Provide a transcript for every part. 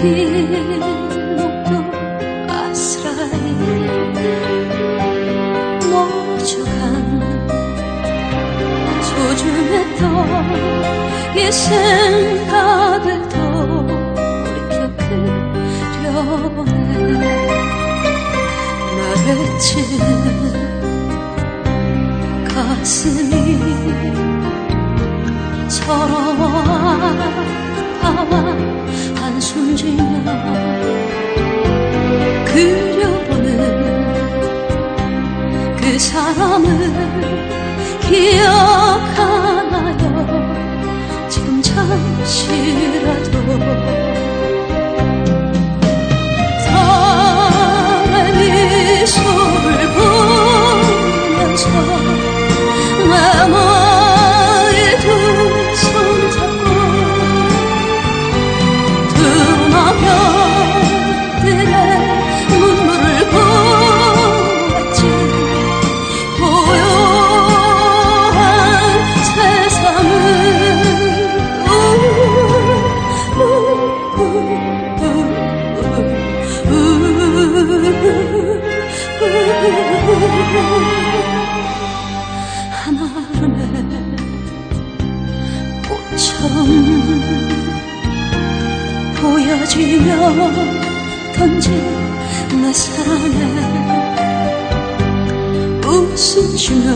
길목도 아스라이 모조간 소중했던 이 생각을 돌이켜 그려보네 말했지 가슴이 서러워 아파 기억하나요? 지금 잠시라도 하나름의 꽃처럼 보여지며 던진 내 사랑에 웃음 주며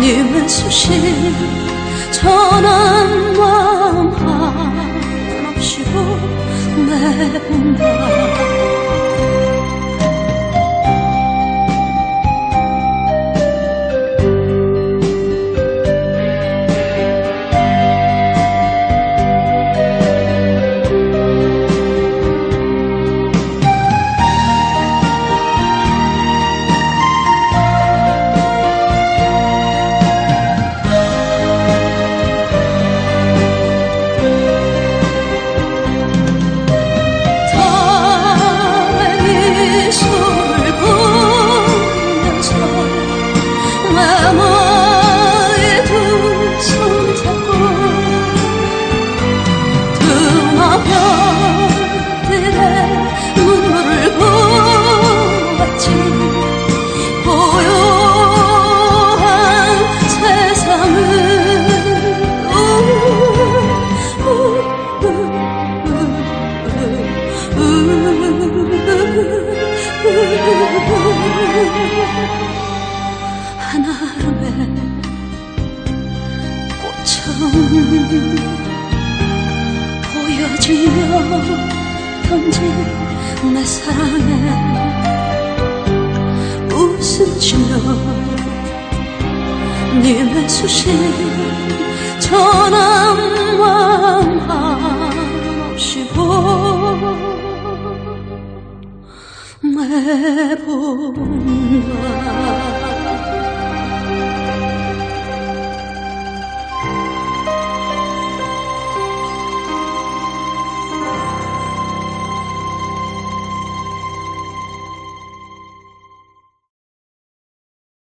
님의 수신 전한 마음 한없이 보내본다 하나름의 꽃처럼 보여지며 던진 내 사랑에 웃음 주며 님의 수신 전한 마음 보내본다